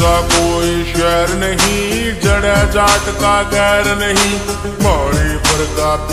का कोई शहर नहीं जड़ा जाट का गैर नहीं।